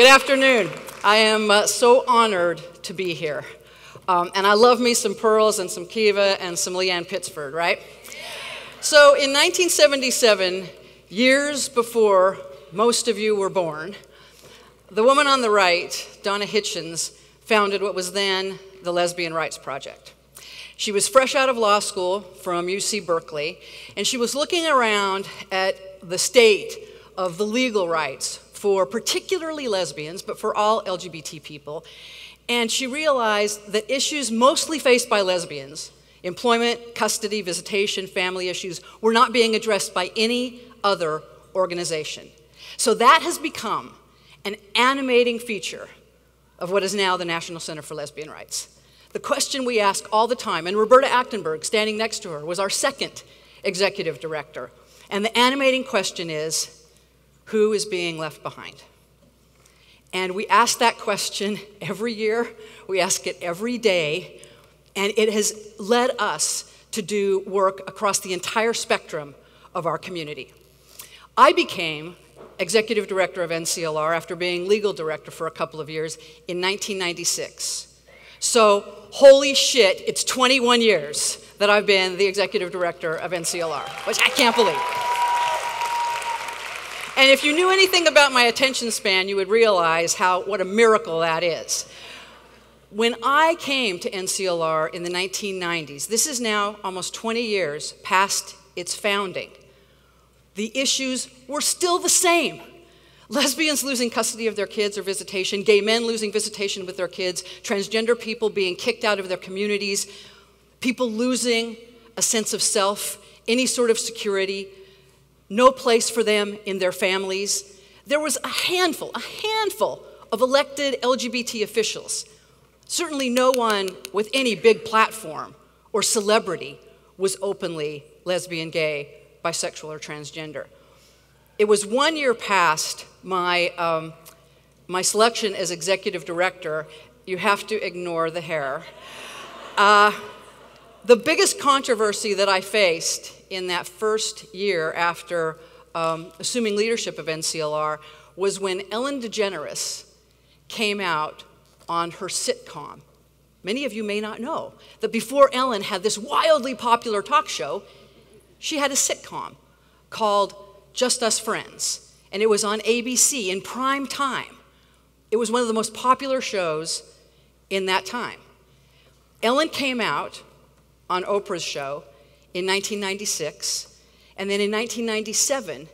Good afternoon. I am uh, so honored to be here. Um, and I love me some Pearls and some Kiva and some Leanne Pittsford, right? So in 1977, years before most of you were born, the woman on the right, Donna Hitchens, founded what was then the Lesbian Rights Project. She was fresh out of law school from UC Berkeley, and she was looking around at the state of the legal rights for particularly lesbians, but for all LGBT people. And she realized that issues mostly faced by lesbians, employment, custody, visitation, family issues, were not being addressed by any other organization. So that has become an animating feature of what is now the National Center for Lesbian Rights. The question we ask all the time, and Roberta Achtenberg, standing next to her, was our second executive director. And the animating question is who is being left behind? And we ask that question every year, we ask it every day, and it has led us to do work across the entire spectrum of our community. I became executive director of NCLR after being legal director for a couple of years in 1996. So, holy shit, it's 21 years that I've been the executive director of NCLR, which I can't believe. And if you knew anything about my attention span, you would realize how, what a miracle that is. When I came to NCLR in the 1990s, this is now almost 20 years past its founding, the issues were still the same. Lesbians losing custody of their kids or visitation, gay men losing visitation with their kids, transgender people being kicked out of their communities, people losing a sense of self, any sort of security, no place for them in their families. There was a handful, a handful of elected LGBT officials. Certainly, no one with any big platform or celebrity was openly lesbian, gay, bisexual, or transgender. It was one year past my, um, my selection as executive director. You have to ignore the hair. Uh, the biggest controversy that I faced in that first year after um, assuming leadership of NCLR was when Ellen DeGeneres came out on her sitcom. Many of you may not know that before Ellen had this wildly popular talk show, she had a sitcom called Just Us Friends, and it was on ABC in prime time. It was one of the most popular shows in that time. Ellen came out on Oprah's show in 1996. And then in 1997,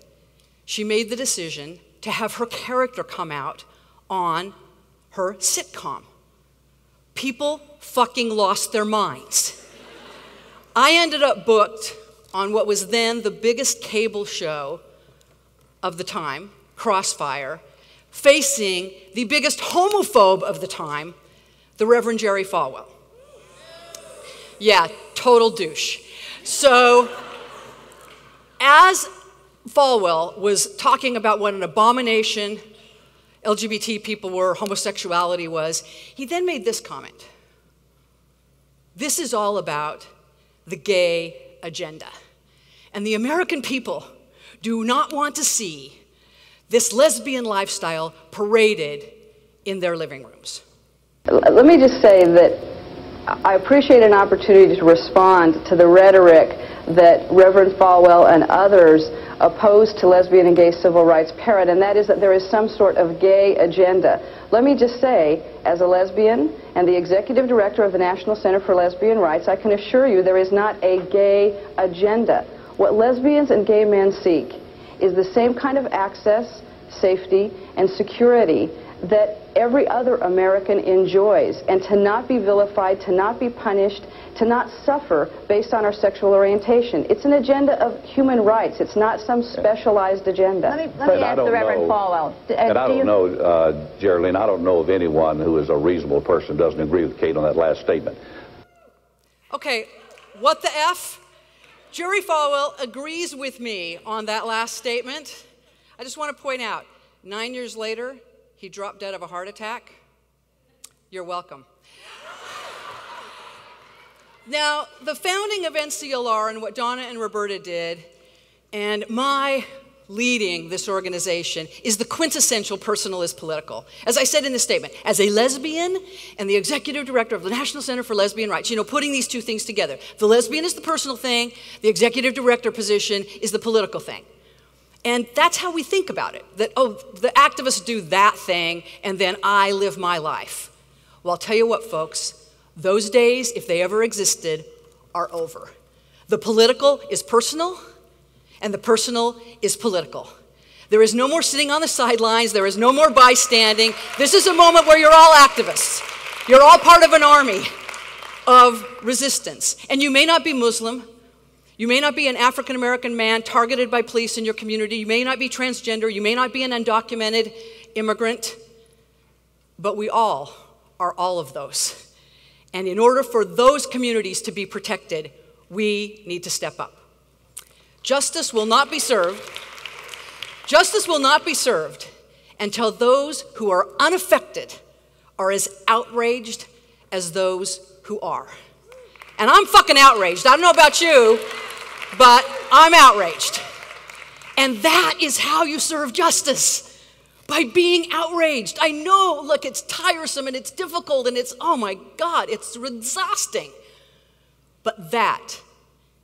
she made the decision to have her character come out on her sitcom. People fucking lost their minds. I ended up booked on what was then the biggest cable show of the time, Crossfire, facing the biggest homophobe of the time, the Reverend Jerry Falwell. Yeah, total douche. So, as Falwell was talking about what an abomination LGBT people were, homosexuality was, he then made this comment This is all about the gay agenda. And the American people do not want to see this lesbian lifestyle paraded in their living rooms. Let me just say that I appreciate an opportunity to respond to the rhetoric that Reverend Falwell and others opposed to lesbian and gay civil rights parrot, and that is that there is some sort of gay agenda. Let me just say, as a lesbian and the executive director of the National Center for Lesbian Rights, I can assure you there is not a gay agenda. What lesbians and gay men seek is the same kind of access, safety, and security that every other American enjoys, and to not be vilified, to not be punished, to not suffer based on our sexual orientation. It's an agenda of human rights. It's not some specialized agenda. Let me, let me ask the Reverend know, Falwell. Uh, and I don't know, uh, Geraldine, I don't know of anyone who is a reasonable person doesn't agree with Kate on that last statement. Okay, what the F? Jerry Falwell agrees with me on that last statement. I just want to point out, nine years later, he dropped dead of a heart attack. You're welcome. now, the founding of NCLR and what Donna and Roberta did, and my leading this organization is the quintessential personal is political. As I said in the statement, as a lesbian and the executive director of the National Center for Lesbian Rights, you know, putting these two things together. The lesbian is the personal thing, the executive director position is the political thing. And that's how we think about it that, oh, the activists do that thing, and then I live my life. Well, I'll tell you what, folks, those days, if they ever existed, are over. The political is personal, and the personal is political. There is no more sitting on the sidelines, there is no more bystanding. This is a moment where you're all activists. You're all part of an army of resistance. And you may not be Muslim, you may not be an African American man targeted by police in your community, you may not be transgender, you may not be an undocumented immigrant, but we all are all of those. And in order for those communities to be protected, we need to step up. Justice will not be served. Justice will not be served until those who are unaffected are as outraged as those who are. And I'm fucking outraged. I don't know about you, but I'm outraged. And that is how you serve justice by being outraged. I know, look, it's tiresome and it's difficult and it's, oh my God, it's exhausting. But that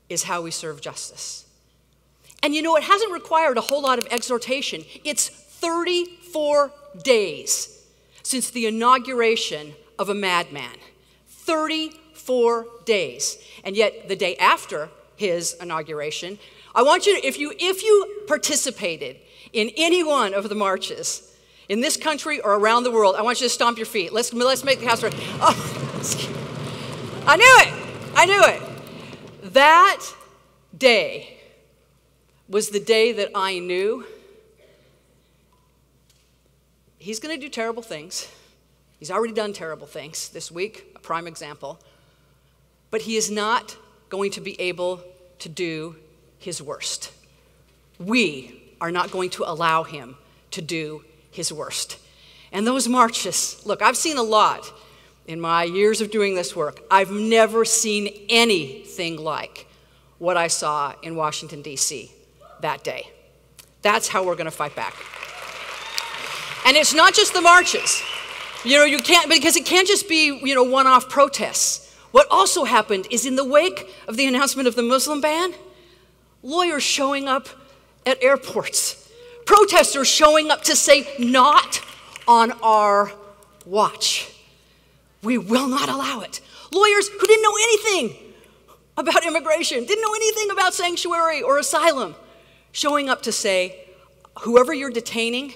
is how we serve justice. And you know, it hasn't required a whole lot of exhortation. It's 34 days since the inauguration of a madman. 34 days. And yet, the day after his inauguration, I want you to, if you, if you participated in any one of the marches in this country or around the world, I want you to stomp your feet. Let's, let's make the house ring. Oh, I knew it. I knew it. That day was the day that I knew he's going to do terrible things. He's already done terrible things this week, a prime example. But he is not going to be able to do his worst. We are not going to allow him to do his worst. And those marches, look, I've seen a lot in my years of doing this work. I've never seen anything like what I saw in Washington, D.C. that day. That's how we're going to fight back. And it's not just the marches. You know, you can't, because it can't just be, you know, one off protests. What also happened is in the wake of the announcement of the Muslim ban, lawyers showing up at airports, protesters showing up to say, not on our watch. We will not allow it. Lawyers who didn't know anything about immigration, didn't know anything about sanctuary or asylum, showing up to say, whoever you're detaining,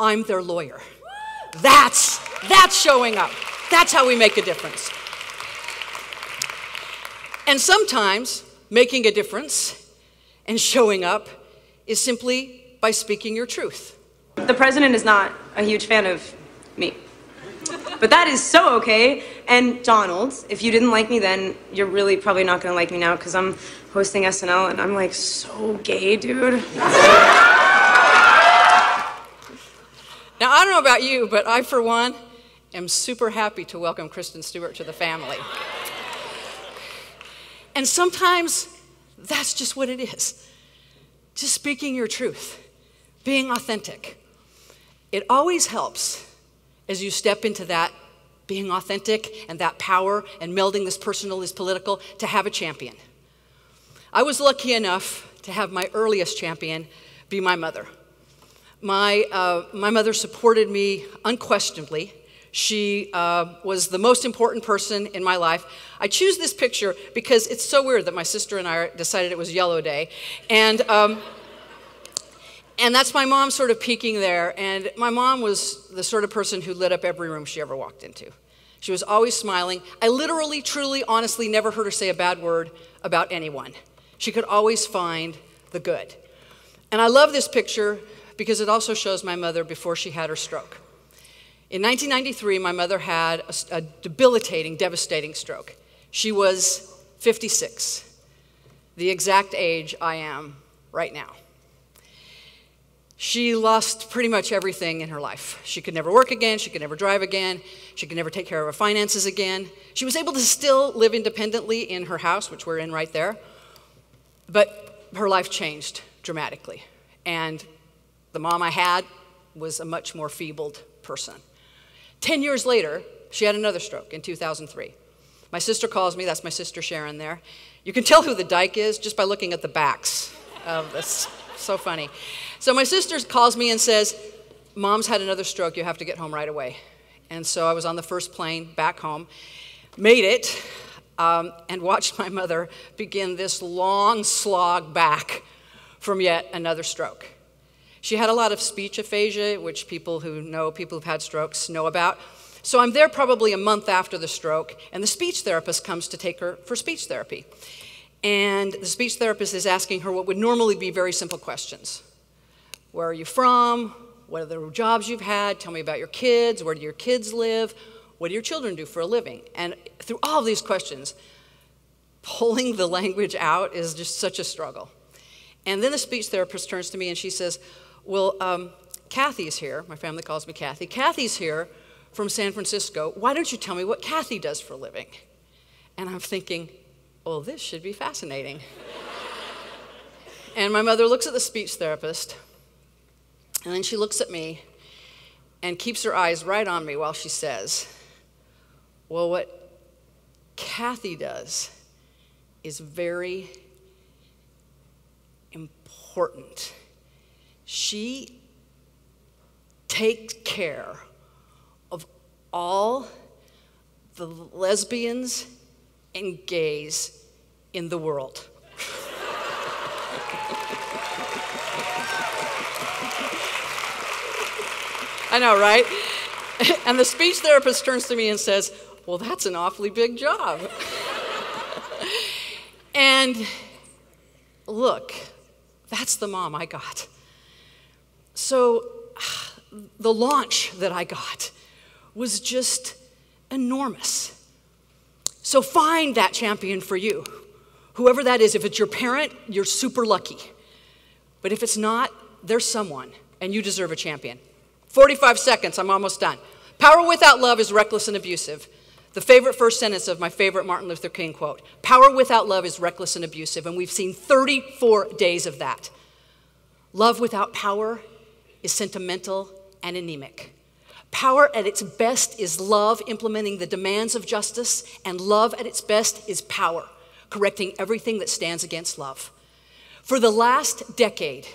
I'm their lawyer. That's, that's showing up. That's how we make a difference. And sometimes making a difference and showing up is simply by speaking your truth. The president is not a huge fan of me. But that is so okay. And Donald, if you didn't like me then, you're really probably not gonna like me now because I'm hosting SNL and I'm like so gay, dude. Now, I don't know about you, but I, for one, am super happy to welcome Kristen Stewart to the family. And sometimes that's just what it is just speaking your truth, being authentic. It always helps as you step into that being authentic and that power and melding this personal, this political, to have a champion. I was lucky enough to have my earliest champion be my mother. My, uh, my mother supported me unquestionably. She uh, was the most important person in my life. I choose this picture because it's so weird that my sister and I decided it was Yellow Day. And, um, and that's my mom sort of peeking there. And my mom was the sort of person who lit up every room she ever walked into. She was always smiling. I literally, truly, honestly never heard her say a bad word about anyone. She could always find the good. And I love this picture because it also shows my mother before she had her stroke. In 1993, my mother had a, a debilitating, devastating stroke. She was 56, the exact age I am right now. She lost pretty much everything in her life. She could never work again, she could never drive again, she could never take care of her finances again. She was able to still live independently in her house, which we're in right there, but her life changed dramatically. And the mom I had was a much more feebled person. Ten years later, she had another stroke in 2003. My sister calls me, that's my sister Sharon there. You can tell who the dyke is just by looking at the backs of this. So funny. So my sister calls me and says, Mom's had another stroke, you have to get home right away. And so I was on the first plane back home, made it, um, and watched my mother begin this long slog back from yet another stroke. She had a lot of speech aphasia, which people who know people who've had strokes know about. So I'm there probably a month after the stroke, and the speech therapist comes to take her for speech therapy. And the speech therapist is asking her what would normally be very simple questions Where are you from? What are the jobs you've had? Tell me about your kids. Where do your kids live? What do your children do for a living? And through all these questions, pulling the language out is just such a struggle. And then the speech therapist turns to me and she says, Well, um, Kathy's here. My family calls me Kathy. Kathy's here from San Francisco. Why don't you tell me what Kathy does for a living? And I'm thinking, Well, this should be fascinating. and my mother looks at the speech therapist, and then she looks at me and keeps her eyes right on me while she says, Well, what Kathy does is very important. She takes care of all the lesbians and gays in the world. I know, right? And the speech therapist turns to me and says, Well, that's an awfully big job. and look, that's the mom I got. So the launch that I got was just enormous. So find that champion for you. Whoever that is, if it's your parent, you're super lucky. But if it's not, there's someone, and you deserve a champion. 45 seconds, I'm almost done. Power without love is reckless and abusive. The favorite first sentence of my favorite Martin Luther King quote Power without love is reckless and abusive, and we've seen 34 days of that. Love without power is sentimental and anemic. Power at its best is love implementing the demands of justice, and love at its best is power, correcting everything that stands against love. For the last decade,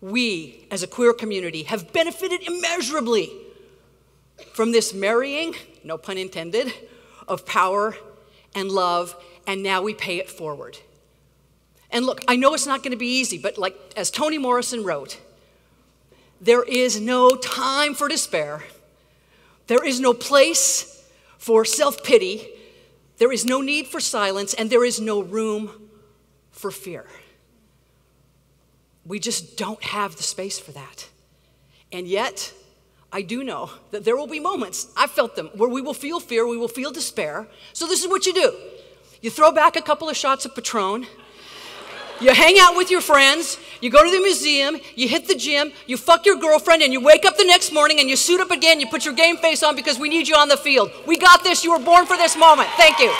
we as a queer community have benefited immeasurably from this marrying, no pun intended, of power and love, and now we pay it forward. And look, I know it's not going to be easy, but like as Toni Morrison wrote, there is no time for despair. There is no place for self pity. There is no need for silence, and there is no room for fear. We just don't have the space for that. And yet, I do know that there will be moments, I've felt them, where we will feel fear, we will feel despair. So, this is what you do you throw back a couple of shots of Patron, you hang out with your friends, you go to the museum, you hit the gym, you fuck your girlfriend, and you wake up the next morning and you suit up again, you put your game face on because we need you on the field. We got this, you were born for this moment. Thank you.